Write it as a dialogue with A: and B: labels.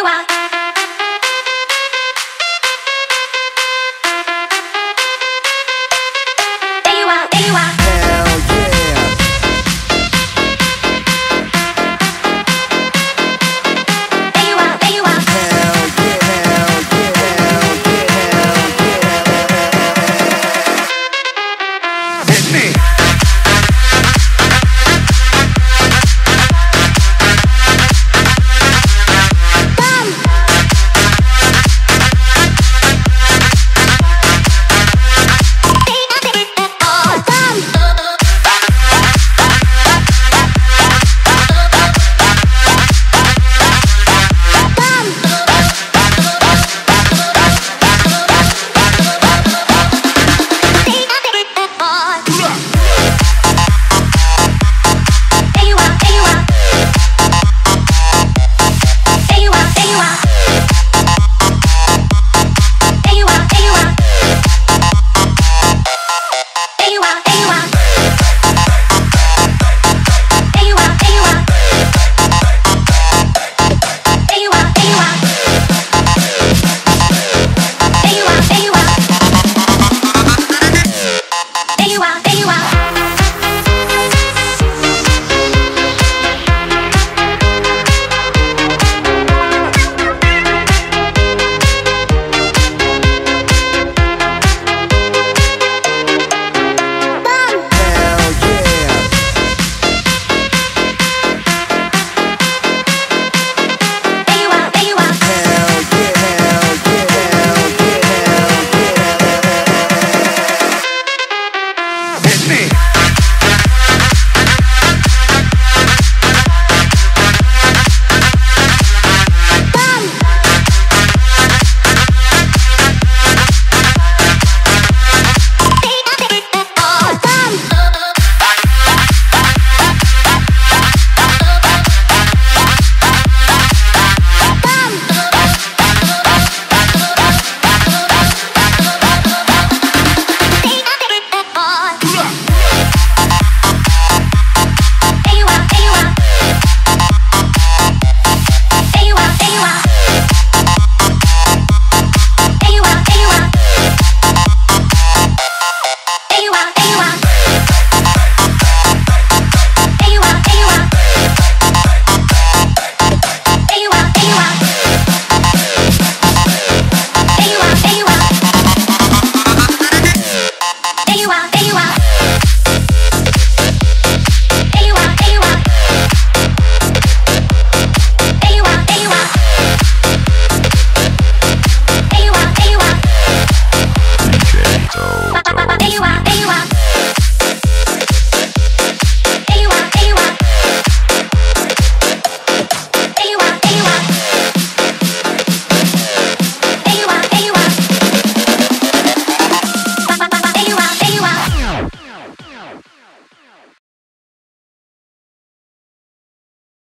A: you are.